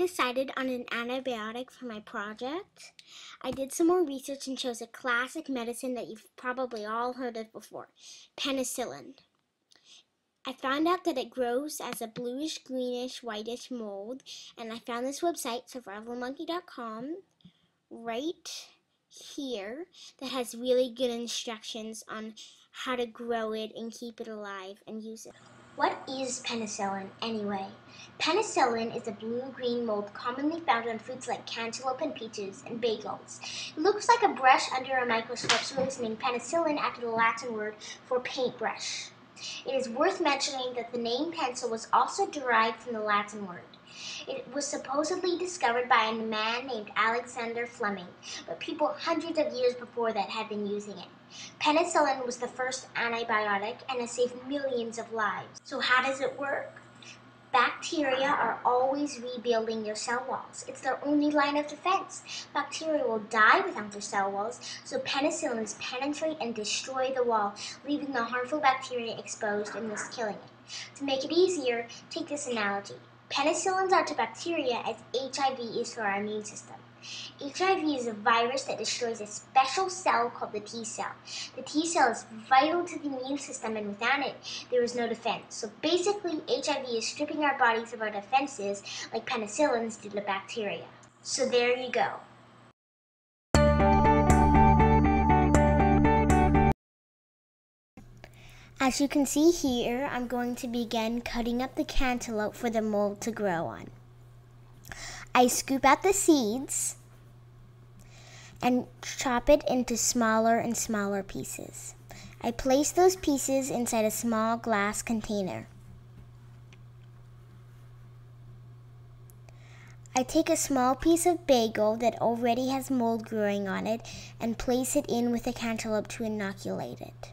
decided on an antibiotic for my project, I did some more research and chose a classic medicine that you've probably all heard of before penicillin. I found out that it grows as a bluish, greenish, whitish mold, and I found this website, survivalmonkey.com, right here, that has really good instructions on how to grow it and keep it alive and use it. What is penicillin anyway? Penicillin is a blue-green mold commonly found on fruits like cantaloupe and peaches and bagels. It looks like a brush under a microscope, so it's named penicillin after the Latin word for paintbrush. It is worth mentioning that the name pencil was also derived from the Latin word. It was supposedly discovered by a man named Alexander Fleming, but people hundreds of years before that had been using it. Penicillin was the first antibiotic and has saved millions of lives. So how does it work? Bacteria are always rebuilding their cell walls. It's their only line of defense. Bacteria will die without their cell walls, so penicillins penetrate and destroy the wall, leaving the harmful bacteria exposed and thus killing it. To make it easier, take this analogy. Penicillins are to bacteria as HIV is to our immune system. HIV is a virus that destroys a special cell called the T cell. The T cell is vital to the immune system, and without it, there is no defense. So basically, HIV is stripping our bodies of our defenses like penicillins did to bacteria. So there you go. As you can see here, I'm going to begin cutting up the cantaloupe for the mold to grow on. I scoop out the seeds and chop it into smaller and smaller pieces. I place those pieces inside a small glass container. I take a small piece of bagel that already has mold growing on it and place it in with the cantaloupe to inoculate it.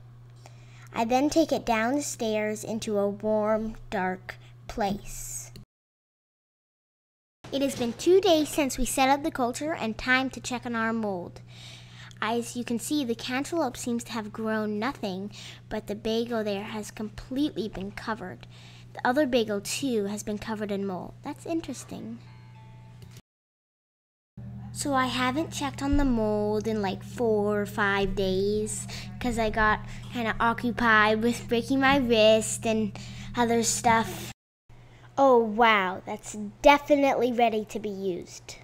I then take it downstairs into a warm, dark place. It has been two days since we set up the culture and time to check on our mold. As you can see, the cantaloupe seems to have grown nothing, but the bagel there has completely been covered. The other bagel, too, has been covered in mold. That's interesting. So I haven't checked on the mold in like four or five days because I got kind of occupied with breaking my wrist and other stuff. Oh wow, that's definitely ready to be used.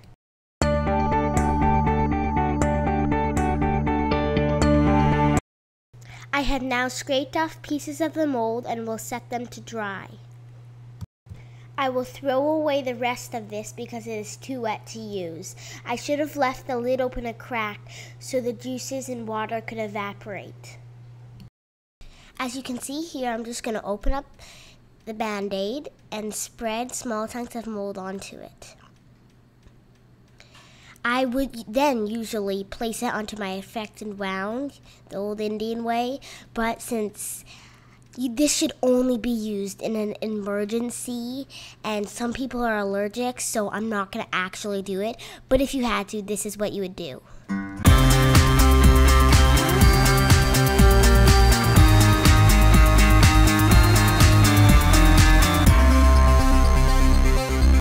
I have now scraped off pieces of the mold and will set them to dry. I will throw away the rest of this because it is too wet to use. I should have left the lid open a crack so the juices and water could evaporate. As you can see here, I'm just going to open up the band-aid and spread small chunks of mold onto it. I would then usually place it onto my affected wound, the old Indian way, but since you, this should only be used in an emergency, and some people are allergic, so I'm not going to actually do it. But if you had to, this is what you would do.